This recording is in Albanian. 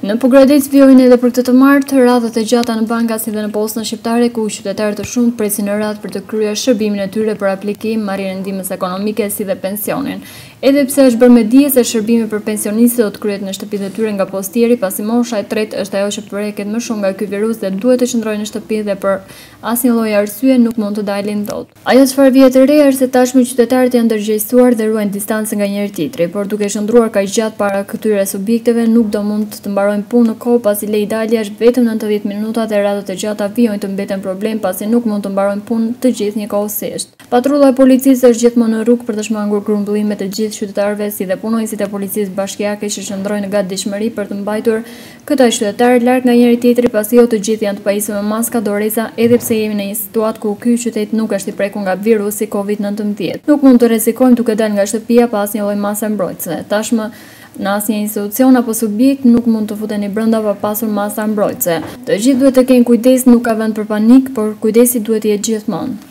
Në Pogradec vijojnë edhe për këtë të martë, radhët e gjata në banka si dhe në postën shqiptare ku qytetarë të shumtë presin në radhë për të kryer shërbimin e tyre për aplikim, marrjen e ndihmës ekonomike si dhe pensionin. Edhe pse është bërë me dije se shërbimi për pensionistët do të kryhet në shtëpitë e tyre nga postieri pasi mosha e tretë është ajo që preket më shumë nga ky virus dhe duhet të qëndrojnë në shtëpi dhe për asnjë lloj arsye nuk mund të dalin dot. Ajo çfarë vihet re është se tashmë qytetarët janë ndërgjegjësuar dhe ruajnë distancë nga njëri tjetri, por duke qëndruar kaq gjatë para këtyre subjekteve nuk do mund të mbarojnë punë në kohë pasi lejedalja është vetëm nëntëdhjetë minuta dhe radhët e gjata vijojnë të mbeten problem pasi nuk mund të mbarojnë punë të gjithë njëkohësisht. Patrulla e policisë është gjithmonë në rrugë për të shmangur grumbullimet e gjithë qytetarëve si dhe punonjësit e policisë bashkiake që qëndrojnë në gatishmëri për të mbajtur Këta qytetarë larg nga njëri tjetri pasi jo të gjithë janë të pajisur me maska, doreza, edhe pse jemi në një situatë ku ky qytet nuk është i prekur nga virusi Covid nëntëmbëdhjetë. Nuk mund të rrezikojmë duke dalë nga shtëpia pa asnjë lloj mase mbrojtëse. Tashmë në asnjë institucion apo subjekt nuk mund të futeni brenda pa pasur masa mbrojtëse. Të gjithë duhet të kenë kujdes, nuk ka vend për panik, por kujdesi duhet të jetë gjithmonë.